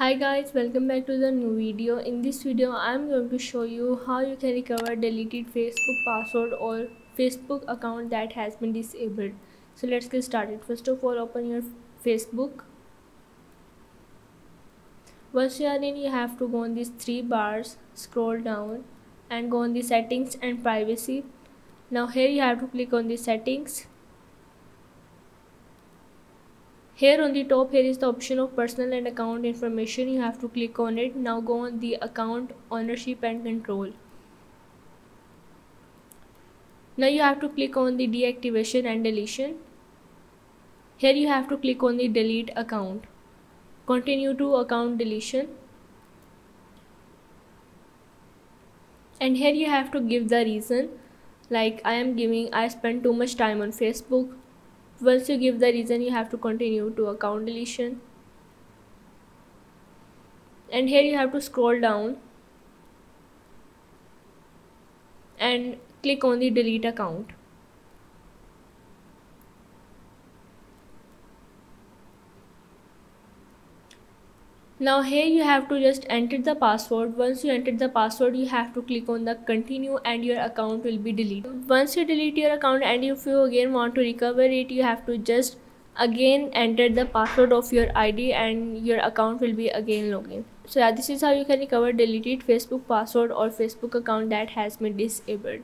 Hi guys, welcome back to the new video. In this video, I'm going to show you how you can recover deleted Facebook password or Facebook account that has been disabled. So let's get started. First of all, open your Facebook. Once you are in, you have to go on these three bars, scroll down and go on the settings and privacy. Now here you have to click on the settings here on the top here is the option of personal and account information. You have to click on it. Now go on the account ownership and control. Now you have to click on the deactivation and deletion. Here you have to click on the delete account. Continue to account deletion. And here you have to give the reason like i am giving i spend too much time on facebook once you give the reason you have to continue to account deletion. And here you have to scroll down and click on the delete account now here you have to just enter the password. Once you enter the password you have to click on the continue and your account will be deleted. Once you delete your account and if you again want to recover it you have to just again enter the password of your id and your account will be again login so yeah this is how you can recover deleted facebook password or facebook account that has been disabled